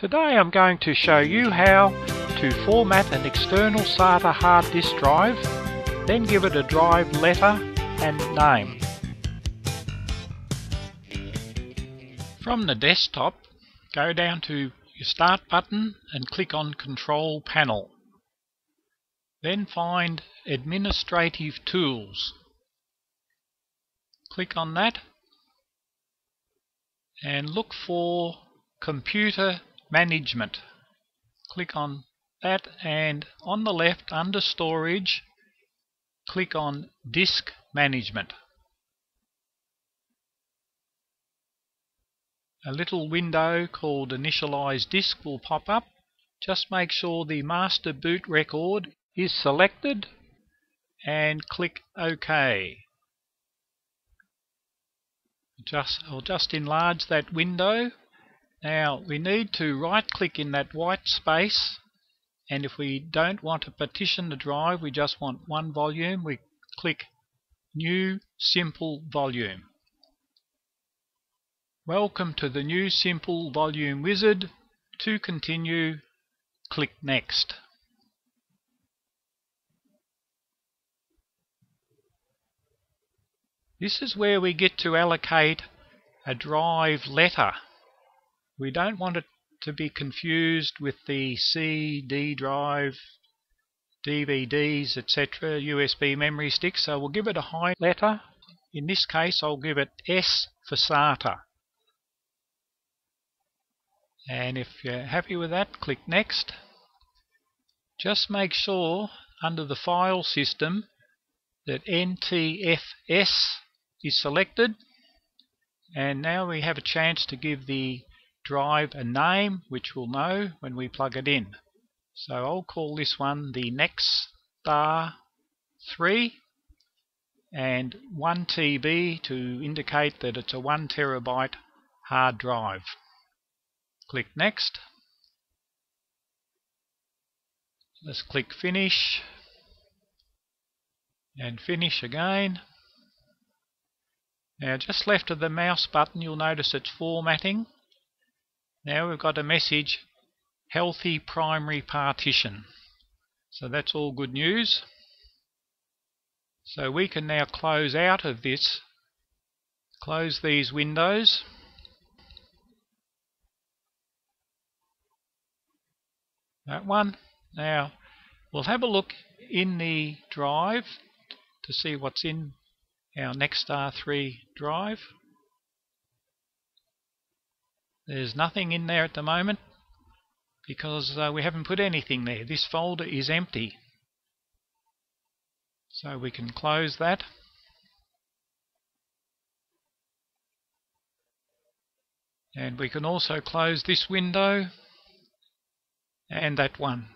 Today I'm going to show you how to format an external SATA hard disk drive, then give it a drive letter and name. From the desktop, go down to your Start button and click on Control Panel. Then find Administrative Tools. Click on that and look for Computer Management. Click on that and on the left under Storage click on Disk Management. A little window called Initialize Disk will pop up. Just make sure the master boot record is selected and click OK. Just, I'll just enlarge that window. Now we need to right click in that white space and if we don't want to partition the drive, we just want one volume, we click New Simple Volume. Welcome to the new Simple Volume Wizard. To continue, click Next. This is where we get to allocate a drive letter. We don't want it to be confused with the CD drive, DVDs, etc., USB memory sticks. So we'll give it a high letter. In this case, I'll give it S for SATA. And if you're happy with that, click Next. Just make sure under the file system that NTFS is selected and now we have a chance to give the drive a name which we'll know when we plug it in. So I'll call this one the Next Star 3 and 1 TB to indicate that it's a 1 terabyte hard drive. Click Next. Let's click Finish and Finish again. Now just left of the mouse button you'll notice it's formatting. Now we've got a message healthy primary partition. So that's all good news. So we can now close out of this, close these windows. That one. Now we'll have a look in the drive to see what's in our Nexstar 3 drive. There's nothing in there at the moment because uh, we haven't put anything there. This folder is empty. So we can close that. And we can also close this window and that one.